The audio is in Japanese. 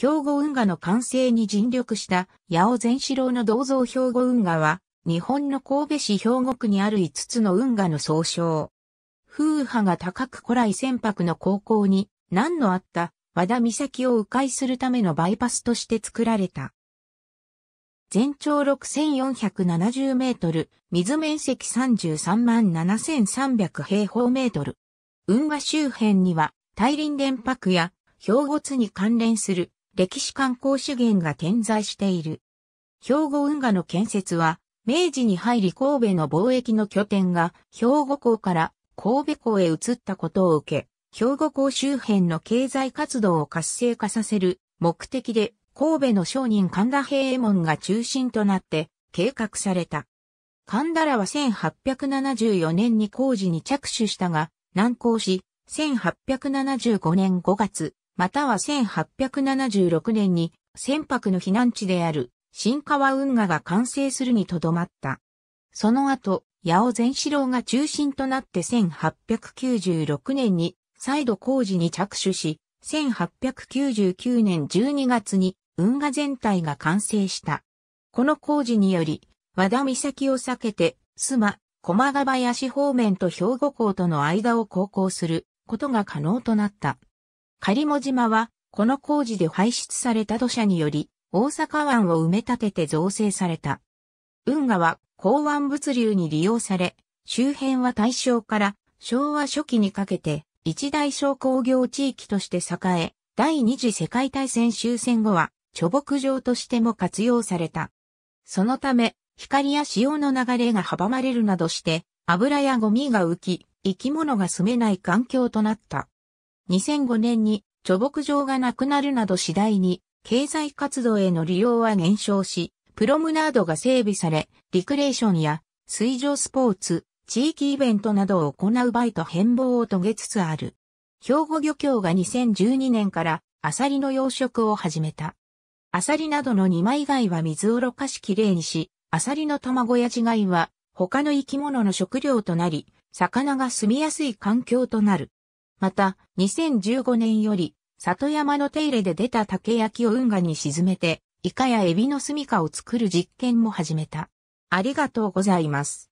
兵庫運河の完成に尽力した八尾善四郎の銅像兵庫運河は、日本の神戸市兵庫区にある5つの運河の総称。風波が高く古来船舶の航行に難のあった和田岬を迂回するためのバイパスとして作られた。全長6470メートル、水面積33万7300平方メートル。運河周辺には大輪電泊や兵庫津に関連する歴史観光資源が点在している。兵庫運河の建設は、明治に入り神戸の貿易の拠点が兵庫港から神戸港へ移ったことを受け、兵庫港周辺の経済活動を活性化させる目的で神戸の商人神田平右衛門が中心となって計画された。神田らは1874年に工事に着手したが難航し、1875年5月、または1876年に船舶の避難地である新川運河が完成するにとどまった。その後、八尾善四郎が中心となって1896年に再度工事に着手し、1899年12月に運河全体が完成した。この工事により、和田岬を避けて、須磨、駒ヶ林方面と兵庫港との間を航行することが可能となった。仮茂島は、この工事で排出された土砂により、大阪湾を埋め立てて造成された。運河は港湾物流に利用され、周辺は大正から昭和初期にかけて一大小工業地域として栄え、第二次世界大戦終戦後は貯木場としても活用された。そのため、光や潮の流れが阻まれるなどして、油やゴミが浮き、生き物が住めない環境となった。2005年に貯木場がなくなるなど次第に経済活動への利用は減少し、プロムナードが整備され、リクレーションや水上スポーツ、地域イベントなどを行うバイト変貌を遂げつつある。兵庫漁協が2012年からアサリの養殖を始めた。アサリなどの二枚貝は水をろ過しきれいにし、アサリの卵や稚貝は他の生き物の食料となり、魚が住みやすい環境となる。また、2015年より、里山の手入れで出た竹焼きを運河に沈めて、イカやエビの住処を作る実験も始めた。ありがとうございます。